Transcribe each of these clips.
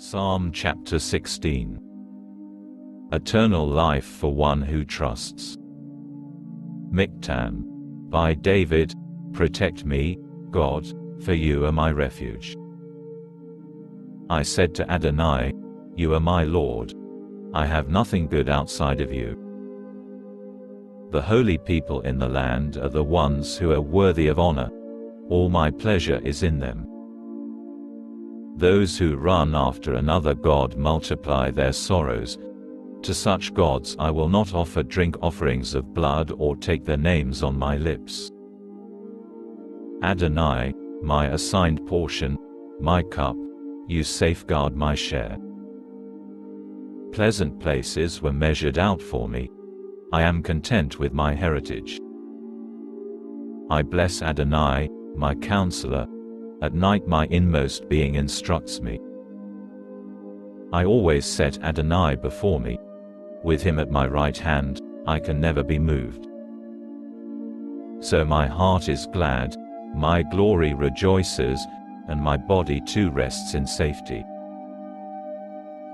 Psalm chapter 16 Eternal life for one who trusts. Mikhtam. By David, Protect me, God, for you are my refuge. I said to Adonai, You are my Lord. I have nothing good outside of you. The holy people in the land are the ones who are worthy of honor. All my pleasure is in them. Those who run after another god multiply their sorrows. To such gods I will not offer drink offerings of blood or take their names on my lips. Adonai, my assigned portion, my cup, you safeguard my share. Pleasant places were measured out for me. I am content with my heritage. I bless Adonai, my counselor. At night my inmost being instructs me. I always set Adonai before me. With him at my right hand, I can never be moved. So my heart is glad, my glory rejoices, and my body too rests in safety.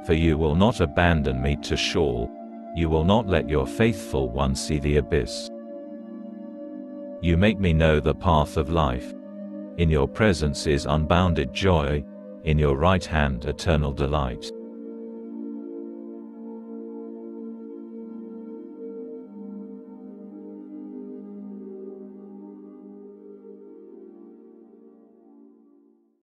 For you will not abandon me to Sheol, you will not let your faithful one see the abyss. You make me know the path of life. In your presence is unbounded joy, in your right hand eternal delight.